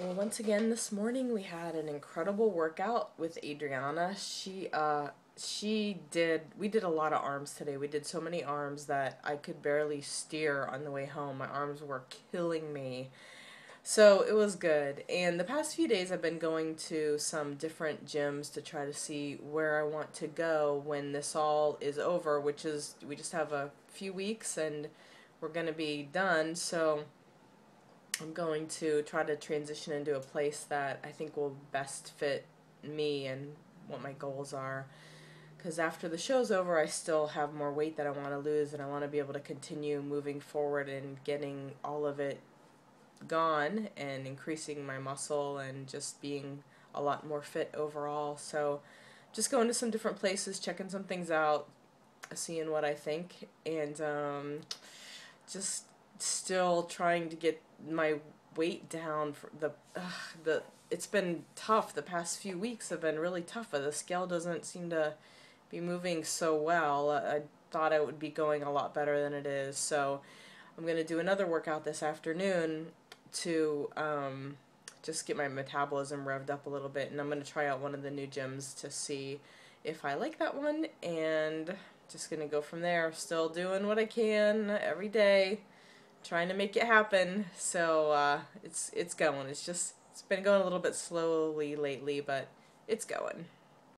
Well, once again this morning we had an incredible workout with Adriana. She uh she did we did a lot of arms today. We did so many arms that I could barely steer on the way home. My arms were killing me. So it was good. And the past few days I've been going to some different gyms to try to see where I want to go when this all is over, which is we just have a few weeks and we're going to be done. So I'm going to try to transition into a place that I think will best fit me and what my goals are. Because after the show's over, I still have more weight that I want to lose, and I want to be able to continue moving forward and getting all of it gone and increasing my muscle and just being a lot more fit overall. So, just going to some different places, checking some things out, seeing what I think, and um, just still trying to get my weight down for the the it's been tough. The past few weeks have been really tough the scale doesn't seem to be moving so well. I thought it would be going a lot better than it is. So i'm going to do another workout this afternoon to um, just get my metabolism revved up a little bit and i'm going to try out one of the new gyms to see if i like that one and just going to go from there. Still doing what i can every day trying to make it happen. So uh, it's it's going. It's just it's been going a little bit slowly lately, but it's going.